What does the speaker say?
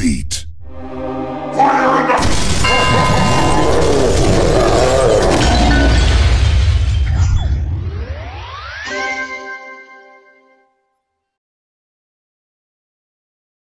feet.